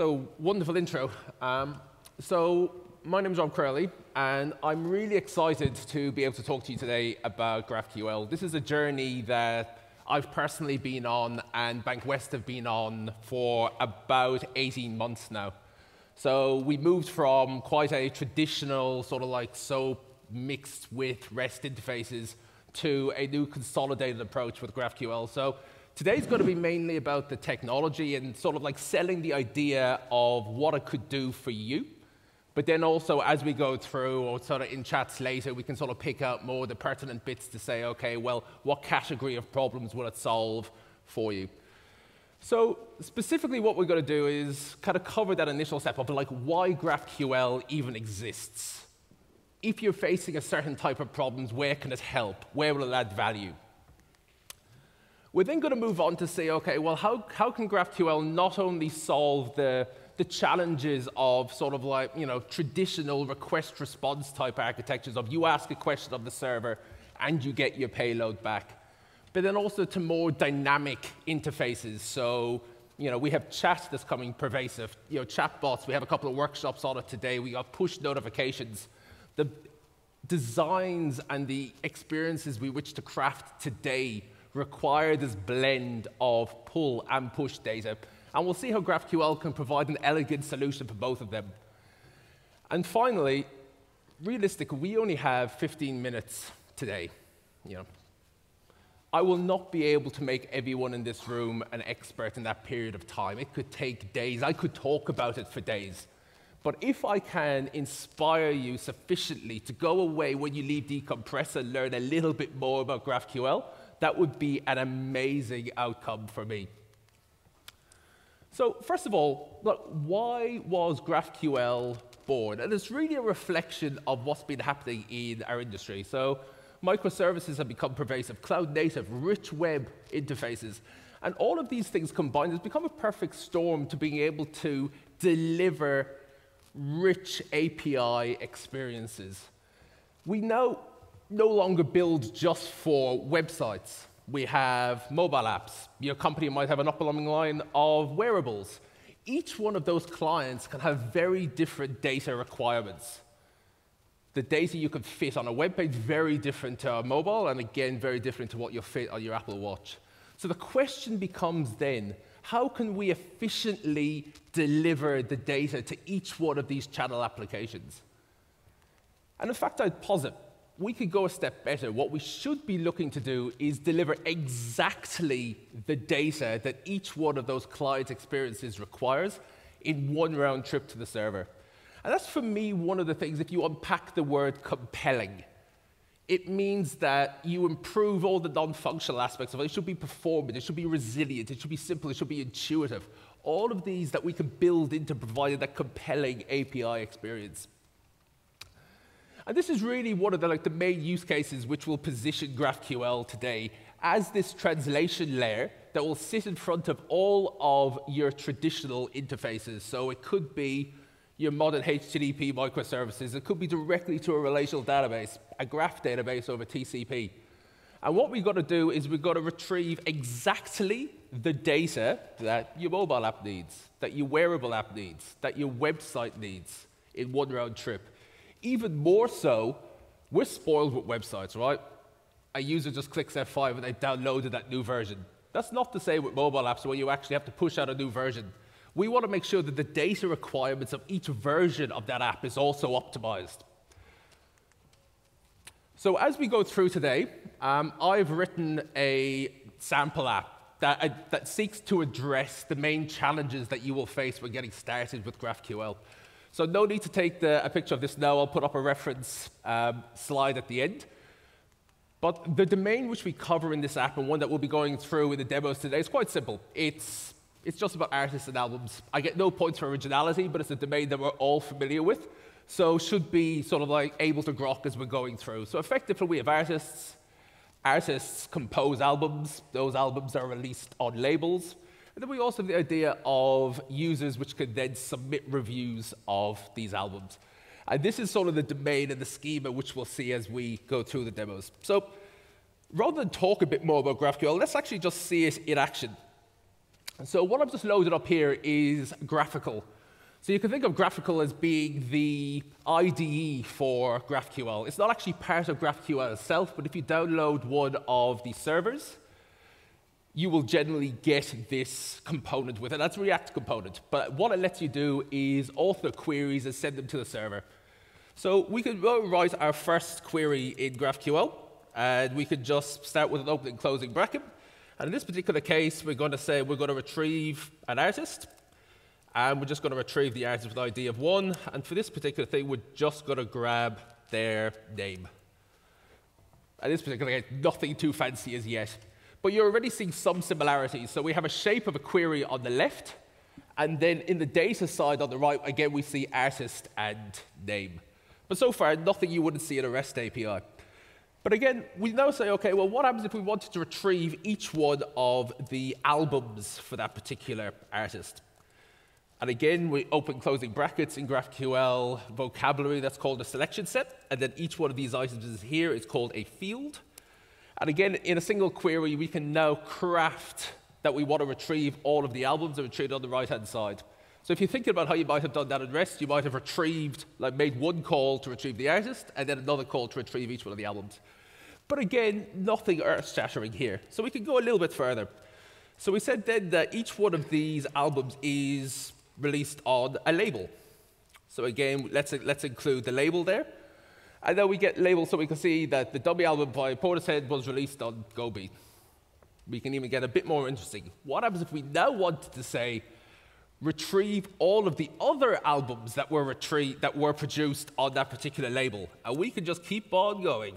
So, wonderful intro. Um, so, my name is Rob Crowley, and I'm really excited to be able to talk to you today about GraphQL. This is a journey that I've personally been on, and Bankwest have been on for about 18 months now. So, we moved from quite a traditional sort of like SOAP mixed with REST interfaces to a new consolidated approach with GraphQL. So, Today's going to be mainly about the technology and sort of like selling the idea of what it could do for you. But then also, as we go through, or sort of in chats later, we can sort of pick out more the pertinent bits to say, okay, well, what category of problems will it solve for you? So specifically what we're going to do is kind of cover that initial step of like why GraphQL even exists. If you're facing a certain type of problems, where can it help? Where will it add value? We're then going to move on to say, okay, well, how, how can GraphQL not only solve the, the challenges of sort of like, you know, traditional request response type architectures of you ask a question of the server and you get your payload back, but then also to more dynamic interfaces. So, you know, we have chat that's coming pervasive, you know, chatbots. We have a couple of workshops on it today. We got push notifications. The designs and the experiences we wish to craft today require this blend of pull and push data. And we'll see how GraphQL can provide an elegant solution for both of them. And finally, realistically, we only have 15 minutes today. You know, I will not be able to make everyone in this room an expert in that period of time. It could take days. I could talk about it for days. But if I can inspire you sufficiently to go away when you leave Decompress and learn a little bit more about GraphQL, that would be an amazing outcome for me. So first of all, look, why was GraphQL born? And it's really a reflection of what's been happening in our industry. So microservices have become pervasive, cloud native, rich web interfaces. And all of these things combined has become a perfect storm to being able to deliver rich API experiences. We know no longer build just for websites. We have mobile apps. Your company might have an upcoming line of wearables. Each one of those clients can have very different data requirements. The data you can fit on a web page very different to a mobile, and again, very different to what you fit on your Apple Watch. So the question becomes then, how can we efficiently deliver the data to each one of these channel applications? And in fact, I'd posit we could go a step better. What we should be looking to do is deliver exactly the data that each one of those client experiences requires in one round trip to the server. And that's for me one of the things, if you unpack the word compelling, it means that you improve all the non functional aspects of it. It should be performant, it should be resilient, it should be simple, it should be intuitive. All of these that we can build into providing that compelling API experience. And this is really one of the, like, the main use cases which will position GraphQL today as this translation layer that will sit in front of all of your traditional interfaces. So it could be your modern HTTP microservices. It could be directly to a relational database, a graph database over TCP. And what we've got to do is we've got to retrieve exactly the data that your mobile app needs, that your wearable app needs, that your website needs in one round trip. Even more so, we're spoiled with websites, right? A user just clicks F5 and they downloaded that new version. That's not to say with mobile apps where you actually have to push out a new version. We want to make sure that the data requirements of each version of that app is also optimized. So as we go through today, um, I've written a sample app that, uh, that seeks to address the main challenges that you will face when getting started with GraphQL. So no need to take the, a picture of this now. I'll put up a reference um, slide at the end. But the domain which we cover in this app and one that we'll be going through in the demos today is quite simple. It's, it's just about artists and albums. I get no points for originality, but it's a domain that we're all familiar with. So should be sort of like able to grok as we're going through. So effectively, we have artists. Artists compose albums. Those albums are released on labels. And then we also have the idea of users which could then submit reviews of these albums. And this is sort of the domain and the schema which we'll see as we go through the demos. So rather than talk a bit more about GraphQL, let's actually just see it in action. So what I've just loaded up here is GraphiQL. So you can think of GraphiQL as being the IDE for GraphQL. It's not actually part of GraphQL itself, but if you download one of the servers, you will generally get this component with it. That's React component. But what it lets you do is author queries and send them to the server. So we could write our first query in GraphQL, and we could just start with an opening closing bracket. And in this particular case, we're going to say we're going to retrieve an artist, and we're just going to retrieve the artist with ID of one. And for this particular thing, we're just going to grab their name. In this particular case, nothing too fancy as yet. But you're already seeing some similarities. So we have a shape of a query on the left, and then in the data side on the right, again, we see artist and name. But so far, nothing you wouldn't see in a REST API. But again, we now say, okay, well, what happens if we wanted to retrieve each one of the albums for that particular artist? And again, we open closing brackets in GraphQL vocabulary, that's called a selection set. And then each one of these items is here is called a field. And again, in a single query, we can now craft that we want to retrieve all of the albums that are retrieved on the right-hand side. So if you're thinking about how you might have done that in REST, you might have retrieved, like made one call to retrieve the artist, and then another call to retrieve each one of the albums. But again, nothing earth-shattering here. So we can go a little bit further. So we said then that each one of these albums is released on a label. So again, let's, let's include the label there. And then we get labels so we can see that the dummy album by Portishead was released on Gobi. We can even get a bit more interesting. What happens if we now wanted to say, retrieve all of the other albums that were, that were produced on that particular label? And we can just keep on going.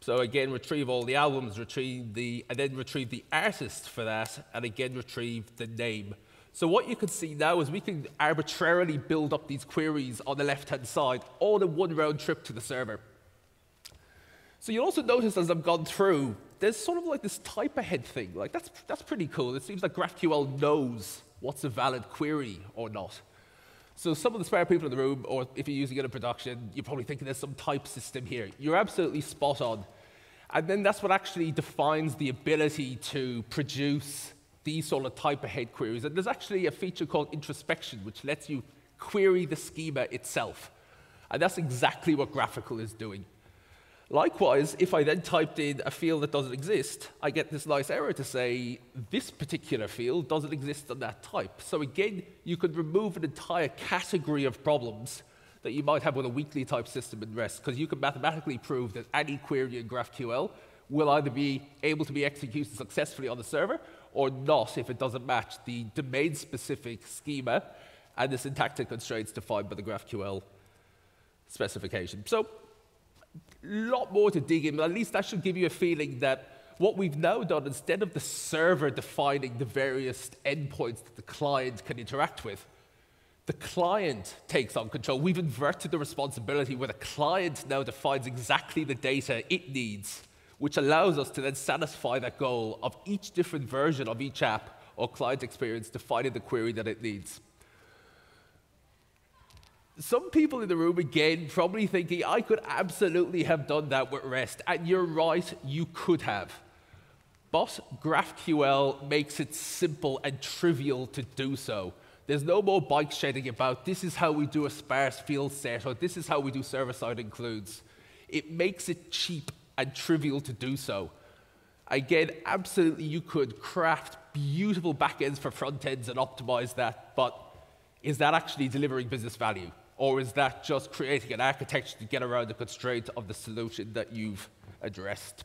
So again, retrieve all the albums, retrieve the, and then retrieve the artist for that, and again, retrieve the name. So what you can see now is we can arbitrarily build up these queries on the left-hand side, all in one round trip to the server. So you'll also notice as I've gone through, there's sort of like this type ahead thing. Like that's, that's pretty cool. It seems like GraphQL knows what's a valid query or not. So some of the smart people in the room, or if you're using it in production, you're probably thinking there's some type system here. You're absolutely spot on. And then that's what actually defines the ability to produce these sort of type ahead queries. And there's actually a feature called introspection, which lets you query the schema itself. And that's exactly what GraphiQL is doing. Likewise, if I then typed in a field that doesn't exist, I get this nice error to say this particular field doesn't exist on that type. So again, you could remove an entire category of problems that you might have with a weakly type system in REST, because you can mathematically prove that any query in GraphQL will either be able to be executed successfully on the server or not if it doesn't match the domain-specific schema and the syntactic constraints defined by the GraphQL specification. So a lot more to dig in, but at least that should give you a feeling that what we've now done, instead of the server defining the various endpoints that the client can interact with, the client takes on control. We've inverted the responsibility where the client now defines exactly the data it needs which allows us to then satisfy that goal of each different version of each app or client experience defining the query that it needs. Some people in the room, again, probably thinking, I could absolutely have done that with REST. And you're right, you could have. But GraphQL makes it simple and trivial to do so. There's no more bike shedding about this is how we do a sparse field set or this is how we do server-side includes. It makes it cheap and trivial to do so. Again, absolutely, you could craft beautiful backends for front ends and optimize that, but is that actually delivering business value? Or is that just creating an architecture to get around the constraint of the solution that you've addressed?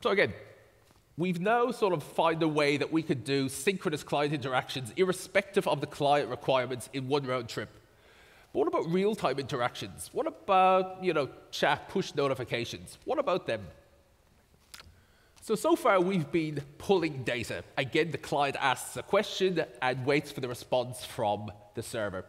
So again, we've now sort of found a way that we could do synchronous client interactions irrespective of the client requirements in one round trip. But what about real-time interactions? What about, you know, chat push notifications? What about them? So, so far we've been pulling data. Again, the client asks a question and waits for the response from the server.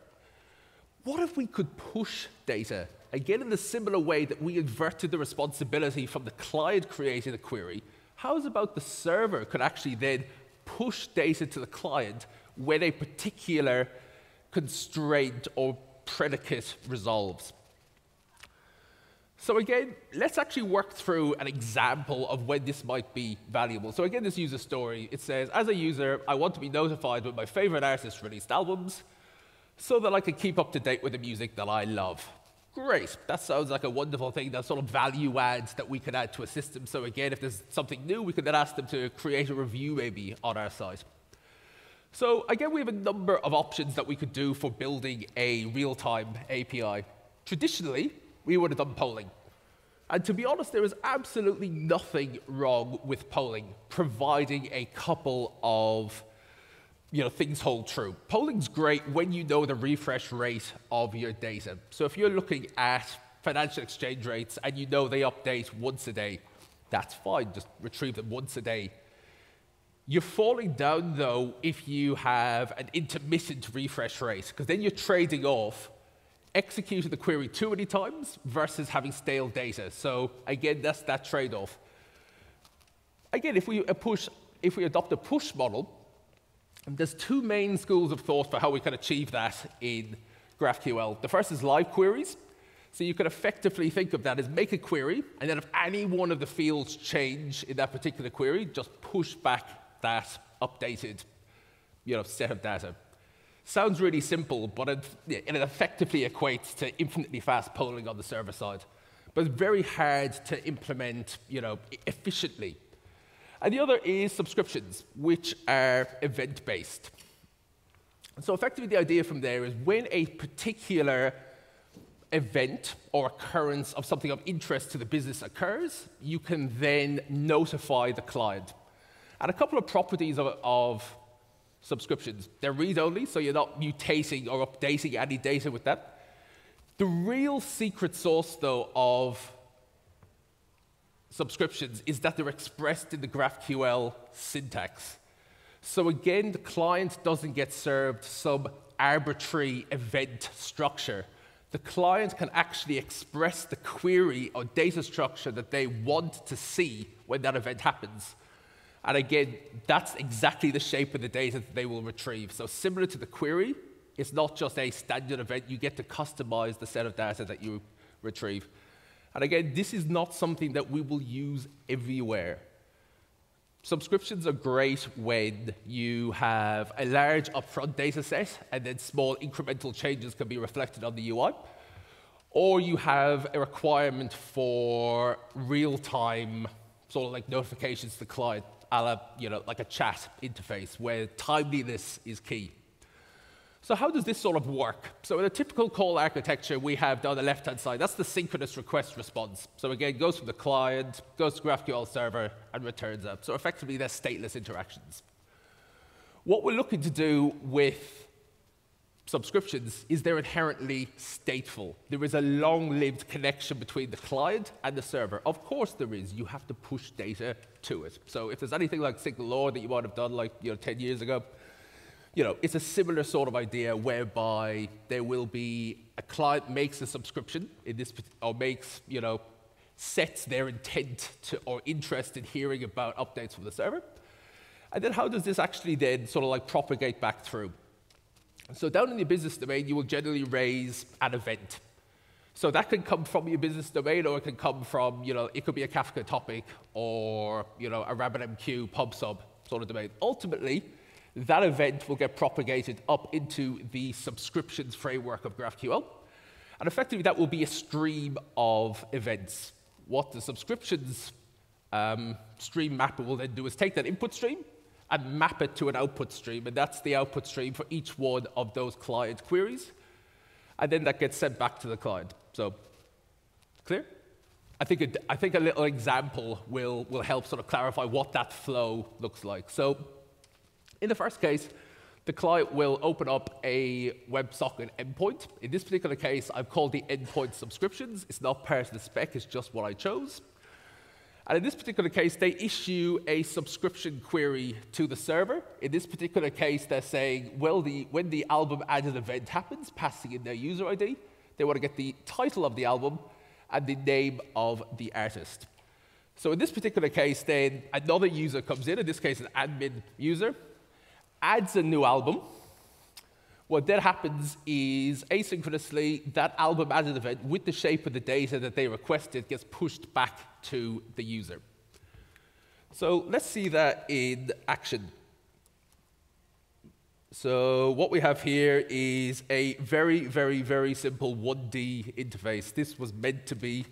What if we could push data? Again, in the similar way that we inverted the responsibility from the client creating the query, how's about the server could actually then push data to the client when a particular constraint or predicate resolves. So again, let's actually work through an example of when this might be valuable. So again, this user story, it says, as a user, I want to be notified when my favorite artist released albums so that I can keep up to date with the music that I love. Great, that sounds like a wonderful thing. That sort of value adds that we could add to a system. So again, if there's something new, we could then ask them to create a review maybe on our site. So again, we have a number of options that we could do for building a real-time API. Traditionally, we would have done polling. And to be honest, there is absolutely nothing wrong with polling, providing a couple of you know, things hold true. Polling's great when you know the refresh rate of your data. So if you're looking at financial exchange rates and you know they update once a day, that's fine. Just retrieve them once a day. You're falling down, though, if you have an intermittent refresh rate, because then you're trading off executing the query too many times versus having stale data. So again, that's that trade-off. Again, if we, uh, push, if we adopt a push model, there's two main schools of thought for how we can achieve that in GraphQL. The first is live queries. So you could effectively think of that as make a query, and then if any one of the fields change in that particular query, just push back that updated you know, set of data. Sounds really simple, but it, it effectively equates to infinitely fast polling on the server side. But it's very hard to implement you know, efficiently. And the other is subscriptions, which are event-based. So effectively, the idea from there is when a particular event or occurrence of something of interest to the business occurs, you can then notify the client. And a couple of properties of, of subscriptions. They're read-only, so you're not mutating or updating any data with that. The real secret sauce, though, of subscriptions is that they're expressed in the GraphQL syntax. So again, the client doesn't get served some arbitrary event structure. The client can actually express the query or data structure that they want to see when that event happens. And again, that's exactly the shape of the data that they will retrieve. So similar to the query, it's not just a standard event. You get to customize the set of data that you retrieve. And again, this is not something that we will use everywhere. Subscriptions are great when you have a large upfront data set and then small incremental changes can be reflected on the UI. Or you have a requirement for real-time sort of like notifications to the client a la, you know, like a chat interface where timeliness is key. So how does this sort of work? So in a typical call architecture, we have down the left-hand side, that's the synchronous request response. So again, goes from the client, goes to GraphQL server, and returns up. So effectively, they're stateless interactions. What we're looking to do with subscriptions is they're inherently stateful. There is a long-lived connection between the client and the server. Of course there is. You have to push data to it. So if there's anything like SignalR that you might have done like you know, 10 years ago, you know, it's a similar sort of idea whereby there will be a client makes a subscription in this, or makes, you know, sets their intent to, or interest in hearing about updates from the server. And then how does this actually then sort of like propagate back through? So down in your business domain, you will generally raise an event. So that can come from your business domain, or it can come from, you know, it could be a Kafka topic, or, you know, a RabbitMQ PubSub sort of domain. Ultimately, that event will get propagated up into the subscriptions framework of GraphQL. And effectively, that will be a stream of events. What the subscriptions um, stream mapper will then do is take that input stream and map it to an output stream. And that's the output stream for each one of those client queries. And then that gets sent back to the client. So, clear? I think, a, I think a little example will, will help sort of clarify what that flow looks like. So, in the first case, the client will open up a WebSocket endpoint. In this particular case, I've called the endpoint subscriptions. It's not part of the spec, it's just what I chose. And in this particular case, they issue a subscription query to the server. In this particular case, they're saying, well, the, when the album added event happens, passing in their user ID, they want to get the title of the album and the name of the artist. So in this particular case, then another user comes in, in this case, an admin user, adds a new album, what then happens is asynchronously, that album added event with the shape of the data that they requested gets pushed back to the user. So let's see that in action. So what we have here is a very, very, very simple 1D interface. This was meant to be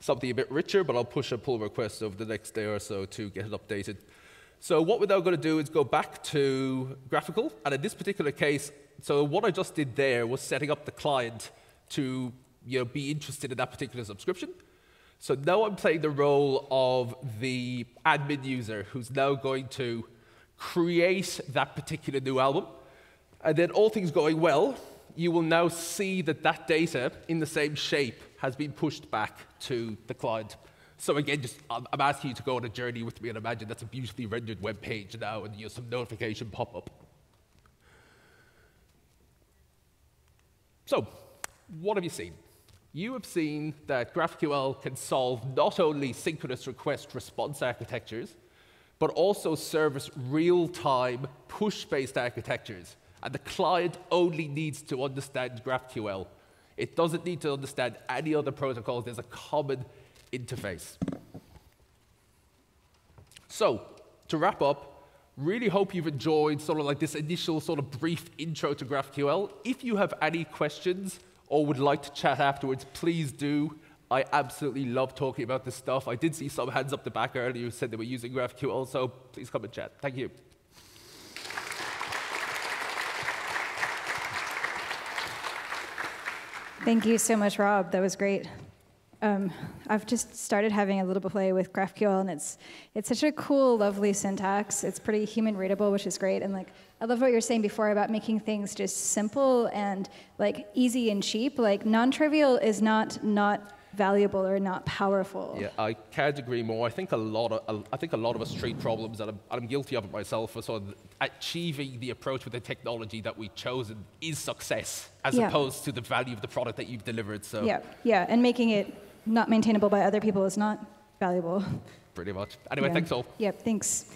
something a bit richer, but I'll push a pull request over the next day or so to get it updated. So what we're now going to do is go back to GraphiQL, and in this particular case, so what I just did there was setting up the client to you know, be interested in that particular subscription. So now I'm playing the role of the admin user who's now going to create that particular new album. And then all things going well, you will now see that that data in the same shape has been pushed back to the client. So again, just um, I'm asking you to go on a journey with me and imagine that's a beautifully rendered web page now and you know, some notification pop up. So, what have you seen? You have seen that GraphQL can solve not only synchronous request response architectures, but also service real-time push-based architectures. And the client only needs to understand GraphQL. It doesn't need to understand any other protocols. There's a common interface. So, to wrap up, Really hope you've enjoyed sort of like this initial sort of brief intro to GraphQL. If you have any questions or would like to chat afterwards, please do. I absolutely love talking about this stuff. I did see some hands up the back earlier who said they were using GraphQL, so please come and chat. Thank you. Thank you so much, Rob. That was great. Um, I've just started having a little bit play with GraphQL, and it's it's such a cool, lovely syntax. It's pretty human readable, which is great. And like, I love what you were saying before about making things just simple and like easy and cheap. Like, non-trivial is not not valuable or not powerful. Yeah, I can't agree more. I think a lot of I think a lot of us treat problems, and I'm, I'm guilty of it myself, for sort of achieving the approach with the technology that we've chosen is success, as yeah. opposed to the value of the product that you've delivered. So yeah, yeah, and making it not maintainable by other people is not valuable. Pretty much. Anyway, yeah. thanks all. Yep, thanks.